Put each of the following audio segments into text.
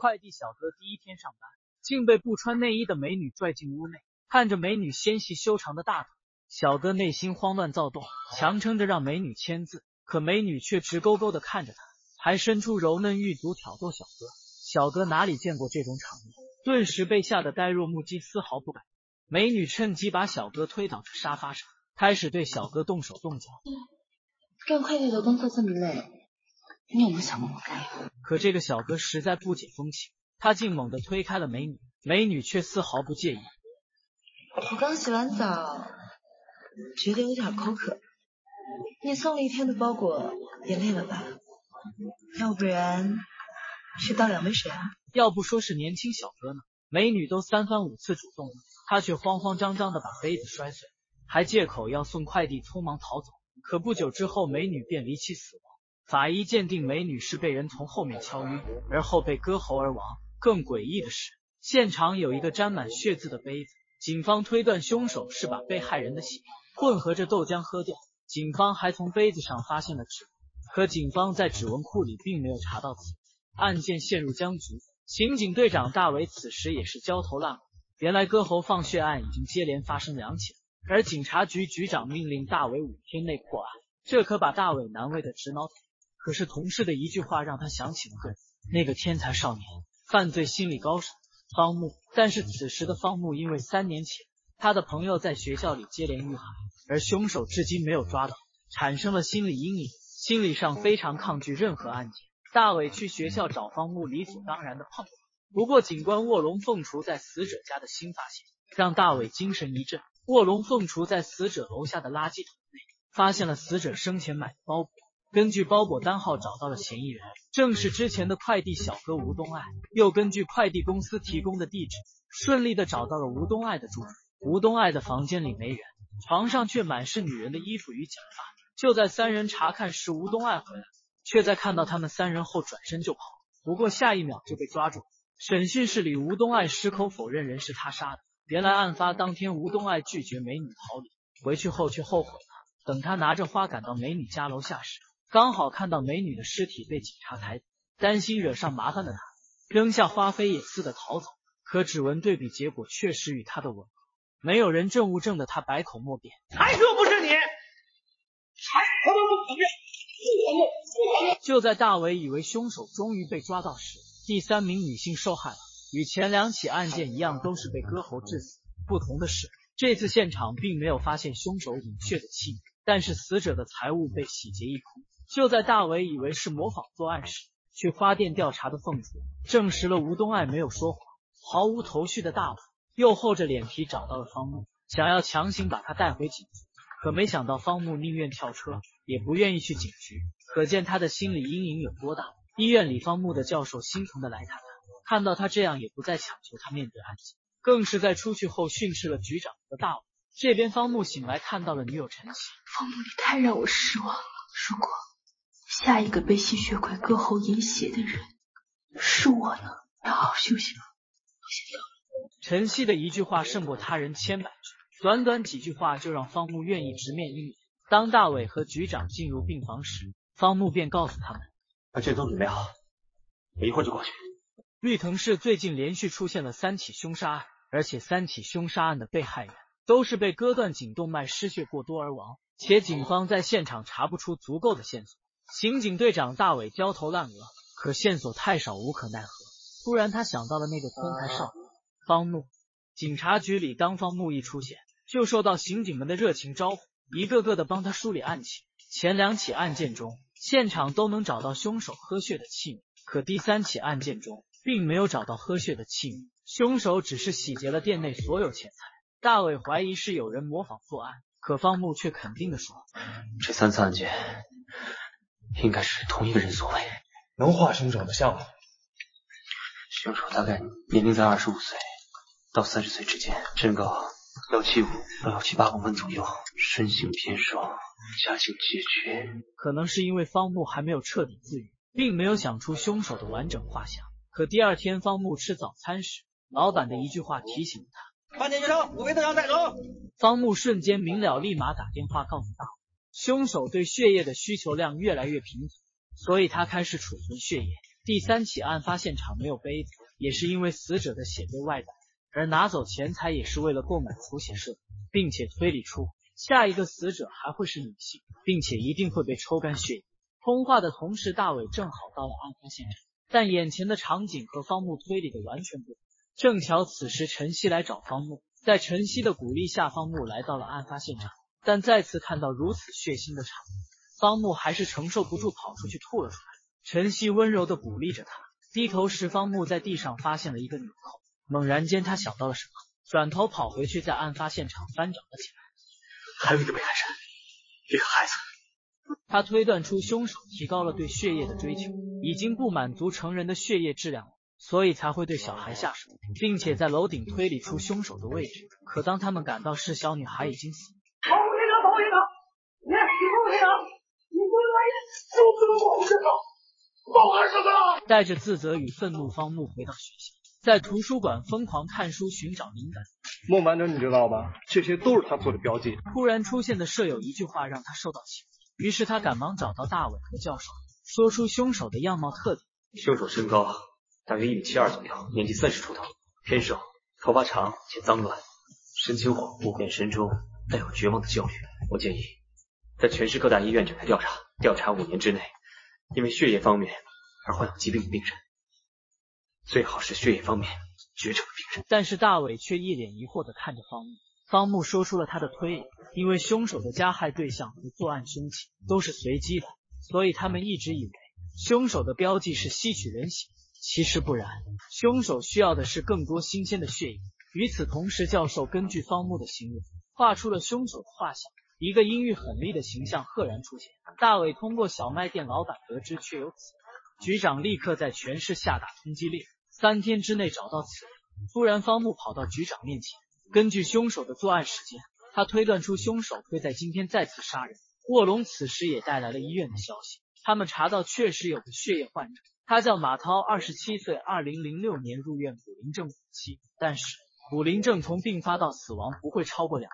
快递小哥第一天上班，竟被不穿内衣的美女拽进屋内，看着美女纤细修长的大腿，小哥内心慌乱躁动，强撑着让美女签字，可美女却直勾勾的看着他，还伸出柔嫩玉足挑逗小哥。小哥哪里见过这种场面，顿时被吓得呆若木鸡，丝毫不敢。美女趁机把小哥推倒在沙发上，开始对小哥动手动脚。干快递的工作这么累。你有没有想过我干？可这个小哥实在不解风情，他竟猛地推开了美女，美女却丝毫不介意。我刚洗完澡，觉得有点口渴。你送了一天的包裹，也累了吧？要不然去倒两杯水啊？要不说是年轻小哥呢，美女都三番五次主动了，他却慌慌张张的把杯子摔碎，还借口要送快递，匆忙逃走。可不久之后，美女便离奇死亡。法医鉴定美女是被人从后面敲晕，而后被割喉而亡。更诡异的是，现场有一个沾满血渍的杯子，警方推断凶手是把被害人的血混合着豆浆喝掉。警方还从杯子上发现了指纹，可警方在指纹库里并没有查到此案件陷入僵局。刑警队长大伟此时也是焦头烂额，原来割喉放血案已经接连发生两起，而警察局局长命令大伟五天内破案，这可把大伟难为的直挠头。可是同事的一句话让他想起了个人，那个天才少年，犯罪心理高手方木。但是此时的方木因为三年前他的朋友在学校里接连遇害，而凶手至今没有抓到，产生了心理阴影，心理上非常抗拒任何案件。大伟去学校找方木，理所当然的碰不过警官卧龙凤雏在死者家的新发现，让大伟精神一振。卧龙凤雏在死者楼下的垃圾桶内发现了死者生前买的包裹。根据包裹单号找到了嫌疑人，正是之前的快递小哥吴东爱。又根据快递公司提供的地址，顺利的找到了吴东爱的住处。吴东爱的房间里没人，床上却满是女人的衣服与假发。就在三人查看时，吴东爱回来，却在看到他们三人后转身就跑。不过下一秒就被抓住。审讯室里，吴东爱矢口否认人是他杀的。原来案发当天，吴东爱拒绝美女逃离，回去后却后悔了。等他拿着花赶到美女家楼下时，刚好看到美女的尸体被警察抬走，担心惹上麻烦的他，扔下花飞也似的逃走。可指纹对比结果确实与他的吻合，没有人证物证的他百口莫辩，还说不是你，还他妈不承认，不承认，不承认！就在大伟以为凶手终于被抓到时，第三名女性受害了，与前两起案件一样，都是被割喉致死。不同的是，这次现场并没有发现凶手饮血的器皿，但是死者的财物被洗劫一空。就在大伟以为是模仿作案时，去花店调查的凤雏证实了吴东爱没有说谎。毫无头绪的大伟又厚着脸皮找到了方木，想要强行把他带回警局。可没想到方木宁愿跳车，也不愿意去警局，可见他的心理阴影有多大。医院里，方木的教授心疼的来看他，看到他这样，也不再强求他面对案件，更是在出去后训斥了局长和大伟。这边方木醒来，看到了女友陈曦。方木，你太让我失望了。如果下一个被吸血鬼割喉饮血的人是我呢？要好好休息吧，我先走了。晨曦的一句话胜过他人千百句，短短几句话就让方木愿意直面阴影。当大伟和局长进入病房时，方木便告诉他们：把卷宗准备好，我一会儿就过去。绿藤市最近连续出现了三起凶杀案，而且三起凶杀案的被害人都是被割断颈动脉、失血过多而亡，且警方在现场查不出足够的线索。刑警队长大伟焦头烂额，可线索太少，无可奈何。突然，他想到了那个天才少年方木。警察局里，当方木一出现，就受到刑警们的热情招呼，一个个的帮他梳理案情。前两起案件中，现场都能找到凶手喝血的器皿，可第三起案件中，并没有找到喝血的器皿，凶手只是洗劫了店内所有钱财。大伟怀疑是有人模仿作案，可方木却肯定的说：“这三次案件。”应该是同一个人所为，能画凶手的像吗？凶手大概年龄在二十五岁到三十岁之间，身高幺七五到幺七八公分左右，身形偏瘦，家境拮据。可能是因为方木还没有彻底自愈，并没有想出凶手的完整画像。可第二天方木吃早餐时，老板的一句话提醒了他：饭店接收，五位队长带走。方木瞬间明了，立马打电话告诉大凶手对血液的需求量越来越贫足，所以他开始储存血液。第三起案发现场没有杯子，也是因为死者的血被外带，而拿走钱财也是为了购买活血设备，并且推理出下一个死者还会是女性，并且一定会被抽干血液。通话的同时，大伟正好到了案发现场，但眼前的场景和方木推理的完全不同。正巧此时陈曦来找方木，在陈曦的鼓励下，方木来到了案发现场，但再次看到如此血腥的场面，方木还是承受不住，跑出去吐了出来。晨曦温柔的鼓励着他，低头时，方木在地上发现了一个纽扣，猛然间他想到了什么，转头跑回去，在案发现场翻找了起来。还有一个被害人，一个孩子。他推断出凶手提高了对血液的追求，已经不满足成人的血液质量了，所以才会对小孩下手，并且在楼顶推理出凶手的位置。可当他们赶到时，小女孩已经死。保护队长，保护队长，你保护队长，你不能就这么保护队长，保护什么？带着自责与愤怒，方木回到学校，在图书馆疯狂看书，寻找灵感。孟班长，你知道吧？这些都是他做的标记。突然出现的舍友一句话让他受到启发。于是他赶忙找到大伟和教授，说出凶手的样貌特点。凶手身高大约一米七二左右，年纪三十出头，偏瘦，头发长且脏乱，神情恍惚，眼神中带有绝望的焦虑。我建议在全市各大医院展开调查，调查五年之内因为血液方面而患有疾病的病人，最好是血液方面绝症的病人。但是大伟却一脸疑惑的看着方木。方木说出了他的推理，因为凶手的加害对象和作案凶器都是随机的，所以他们一直以为凶手的标记是吸取人血，其实不然，凶手需要的是更多新鲜的血液。与此同时，教授根据方木的行为画出了凶手的画像，一个阴郁狠厉的形象赫然出现。大伟通过小卖店老板得知确有此人，局长立刻在全市下达通缉令，三天之内找到此人。突然，方木跑到局长面前。根据凶手的作案时间，他推断出凶手会在今天再次杀人。卧龙此时也带来了医院的消息，他们查到确实有个血液患者，他叫马涛，二十七岁，二零零六年入院，骨龄症晚期。但是骨龄症从病发到死亡不会超过两，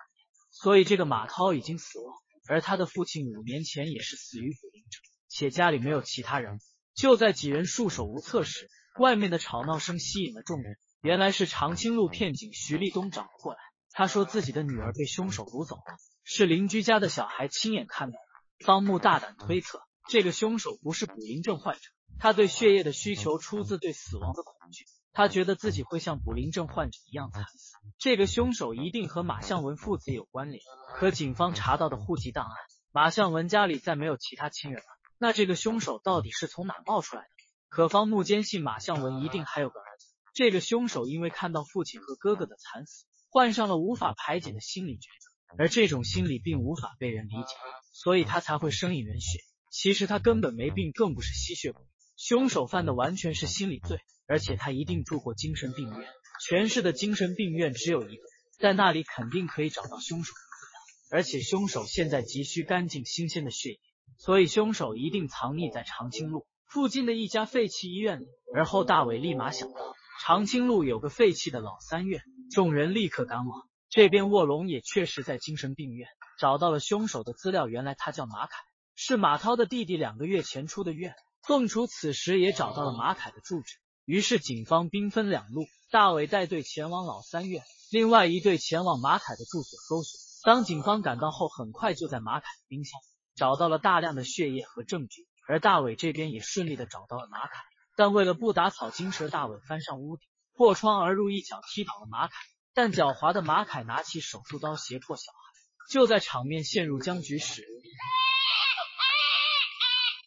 所以这个马涛已经死亡。而他的父亲五年前也是死于骨龄症，且家里没有其他人。就在几人束手无策时，外面的吵闹声吸引了众人。原来是长青路片警徐立东找了过来，他说自己的女儿被凶手掳走了，是邻居家的小孩亲眼看到的。方木大胆推测，这个凶手不是卟啉症患者，他对血液的需求出自对死亡的恐惧，他觉得自己会像卟啉症患者一样惨死。这个凶手一定和马向文父子有关联，可警方查到的户籍档案，马向文家里再没有其他亲人了，那这个凶手到底是从哪冒出来的？可方木坚信马向文一定还有个儿子。这个凶手因为看到父亲和哥哥的惨死，患上了无法排解的心理绝症，而这种心理并无法被人理解，所以他才会生饮人血。其实他根本没病，更不是吸血鬼。凶手犯的完全是心理罪，而且他一定住过精神病院。全市的精神病院只有一个，在那里肯定可以找到凶手的资料。而且凶手现在急需干净新鲜的血液，所以凶手一定藏匿在长青路附近的一家废弃医院里。而后大伟立马想到。长青路有个废弃的老三院，众人立刻赶往。这边卧龙也确实在精神病院找到了凶手的资料，原来他叫马凯，是马涛的弟弟，两个月前出的院。凤雏此时也找到了马凯的住址，于是警方兵分两路，大伟带队前往老三院，另外一队前往马凯的住所搜索。当警方赶到后，很快就在马凯的冰箱找到了大量的血液和证据，而大伟这边也顺利的找到了马凯。但为了不打草惊蛇，大伟翻上屋顶，破窗而入，一脚踢倒了马凯。但狡猾的马凯拿起手术刀胁迫小孩。就在场面陷入僵局时，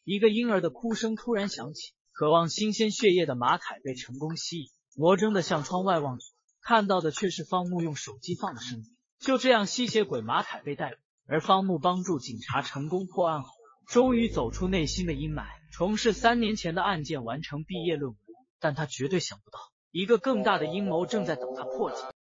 一个婴儿的哭声突然响起。渴望新鲜血液的马凯被成功吸引，魔怔的向窗外望去，看到的却是方木用手机放的声音。就这样，吸血鬼马凯被逮捕，而方木帮助警察成功破案后，终于走出内心的阴霾。重试三年前的案件，完成毕业论文，但他绝对想不到，一个更大的阴谋正在等他破解。